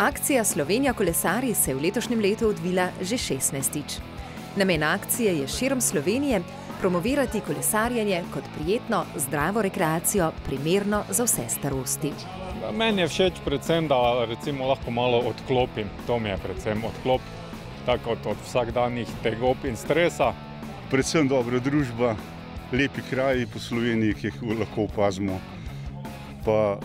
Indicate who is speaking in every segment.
Speaker 1: Akcija Slovenija kolesari se je v letošnjem letu odvila že 16-tič. Namen akcije je širom Slovenije promovirati kolesarjenje kot prijetno, zdravo rekreacijo, primerno za vse starosti.
Speaker 2: Meni je všeč predvsem, da recimo lahko malo odklopim. To mi je predvsem odklop tako od, od vsakdanjih tegob in stresa.
Speaker 3: Predvsem dobra družba, lepi kraji po Sloveniji, ki jih lahko opazimo, pa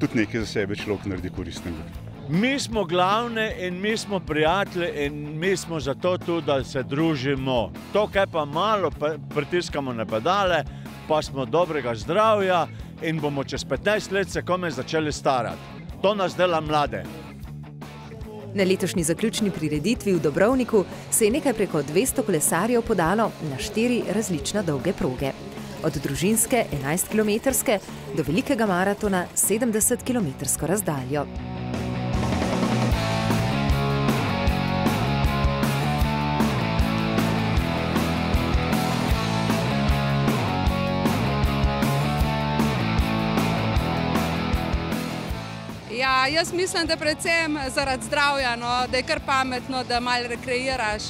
Speaker 3: tudi nekaj za sebe človek naredi koristnega.
Speaker 4: Mi smo glavne in mi smo prijatelji in mi smo zato tu, da se družimo. To, kaj pa malo pritiskamo na pedale, pa smo dobrega zdravja in bomo čez 15 let se kome začeli starati. To nas dela mlade.
Speaker 1: Na letošnji zaključni prireditvi v Dobrovniku se je nekaj preko 200 kolesarjev podalo na štiri različne dolge proge. Od družinske 11-kilometrske do velikega maratona 70-kilometrsko razdaljo.
Speaker 5: Ja, jaz mislim, da predvsem zaradi zdravja, no, da je kar pametno, da malo rekreiraš.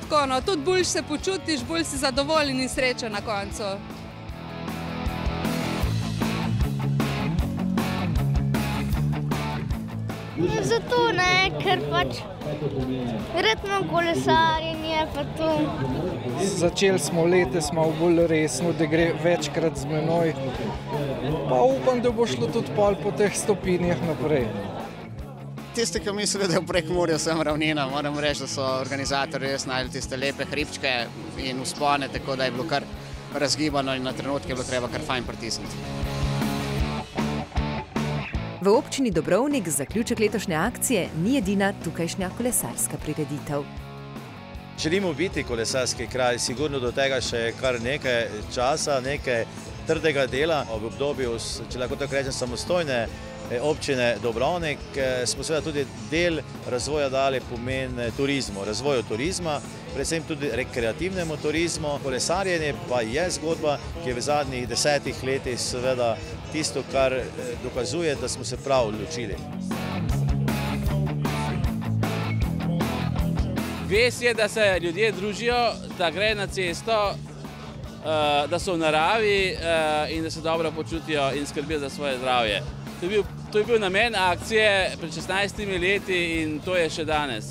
Speaker 5: Tako, no, tudi bolj se počutiš, bolj si zadovoljen in srečen na koncu.
Speaker 6: Zato ne, ker pač redno kolesarjenje pa to.
Speaker 7: Začeli smo letos malo bolj resno, da gre večkrat z menoj. Pa upam, da bo šlo tudi pol po teh stopinjah naprej.
Speaker 8: Tisti, ki mislijo, da je v prekomorju sem ravnina, moram reči, da so organizatorji res najdli tiste lepe hribčke in uspone, tako da je bilo kar razgibano in na trenutke je bilo treba kar fajn pritisniti.
Speaker 1: V občini Dobrovnik zaključek letošnje akcije ni edina tukajšnja kolesarska prireditev.
Speaker 9: Želimo biti kolesarski kraj, sigurno do tega še kar nekaj časa, nekaj trdega dela. V obdobju, če lahko tako rečem, samostojne občine Dobrovnik smo seveda tudi del razvoja dali pomen turizmu, razvoju turizma, predvsem tudi rekreativnemu turizmu. Kolesarjenje pa je zgodba, ki je v zadnjih desetih letih seveda tisto, kar dokazuje, da smo se prav odločili.
Speaker 10: Ves je, da se ljudje družijo, da gre na cesto, da so v naravi in da se dobro počutijo in skrbijo za svoje zdravje. To je bil, to je bil namen akcije pred 16 leti in to je še danes.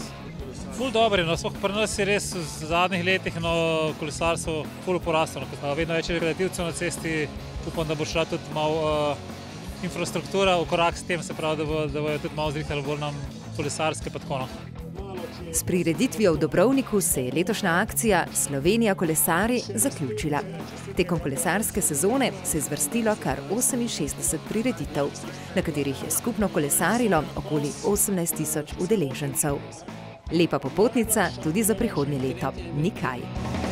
Speaker 11: Ful dobro, no, sploh pri nas je res v zadnjih letih no, kolesarstvo ful porastlo. No, vedno več rekreativcev na cesti, upam, da bo šla tudi malo uh, infrastruktura v korak s tem, se pravi, da bojo bo tudi malo zrihtali bolj nam kolesarske pa tako. No.
Speaker 1: S prireditvijo v Dobrovniku se je letošnja akcija Slovenija kolesari zaključila. Tekom kolesarske sezone se je zvrstilo kar 68 prireditev, na katerih je skupno kolesarilo okoli 18 tisoč udeležencev. Lepa popotnica tudi za prihodnje leto. Nikaj.